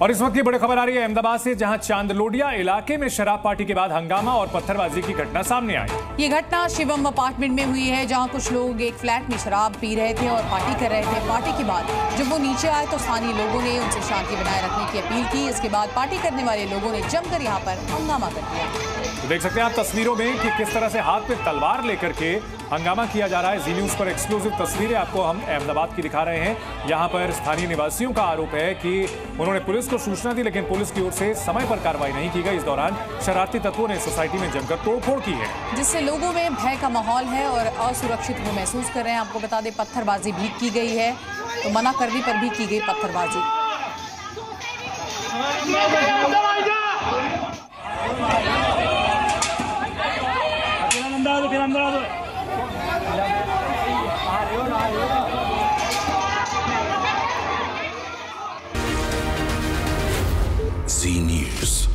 और इस वक्त की बड़ी खबर आ रही है अहमदाबाद से जहाँ चांदलोडिया इलाके में शराब पार्टी के बाद हंगामा और पत्थरबाजी की घटना सामने आई। ये घटना शिवम अपार्टमेंट में हुई है जहाँ कुछ लोग एक फ्लैट में शराब पी रहे थे और पार्टी कर रहे थे। पार्टी के बाद जब वो नीचे आए तो स्थानीय लोगों ने उनसे शांति बनाए रखने की अपील की। इसके बाद पार्टी करने वाले लोगों ने जमकर यहाँ पर हंगामा कर दिया। तो देख सकते हैं आप तस्वीरों में कि किस तरह से हाथ में तलवार लेकर के हंगामा किया जा रहा है। जी न्यूज़ पर एक्सक्लूसिव तस्वीरें आपको हम अहमदाबाद की दिखा रहे हैं। यहाँ पर स्थानीय निवासियों का आरोप है कि उन्होंने पुलिस को सूचना दी लेकिन पुलिस की ओर से समय पर कार्रवाई नहीं की गई। इस दौरान शरारती तत्वों ने सोसाइटी में जमकर तोड़फोड़ की है। जिससे लोगों में भय का माहौल है और असुरक्षित वो महसूस कर रहे हैं। आपको बता दें पत्थरबाजी भी की गई है। तो मना करने पर भी की गई पत्थरबाजी। Z News.